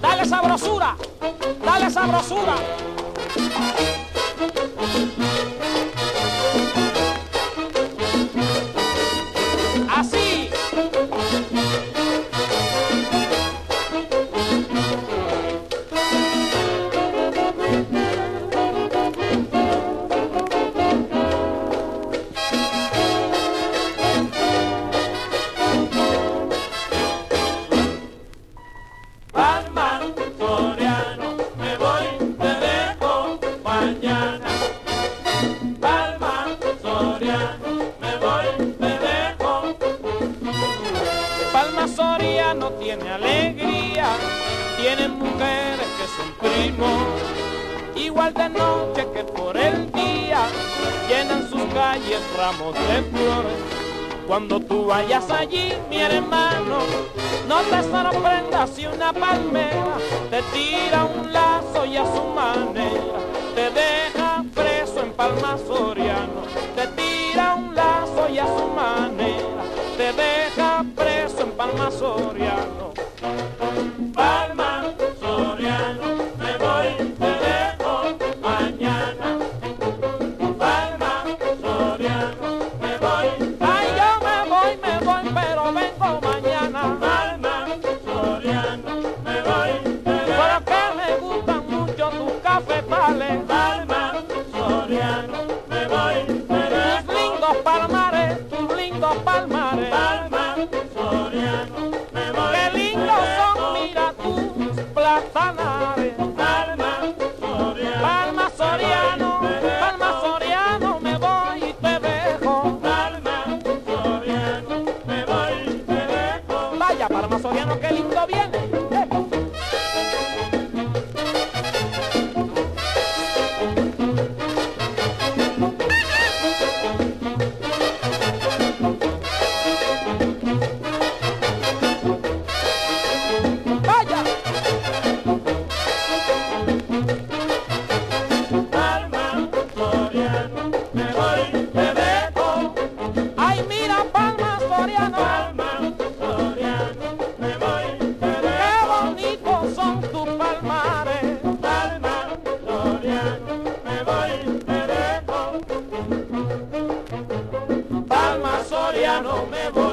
Dale sabrosura, dale sabrosura. Palma Soriano tiene alegría, tiene mujeres que son primos, igual de noche que por el día, llenan sus calles ramos de flores. Cuando tú vayas allí, mi hermano, no te sorprendas si una palmera te tira un lazo y a su manera te deja preso en Palma Soriano, te tira un lazo y a su manera te deja preso Palma Soriano. Palma Soriano, me voy, te dejo mañana. Palma Soriano, me voy, Ay, yo me voy, me voy, pero vengo mañana. Palma Soriano, me voy, te dejo. Que me gustan mucho tus cafetales, Palma Soriano, me voy, te dejo. lindos palmares, tus Soriano, me voy.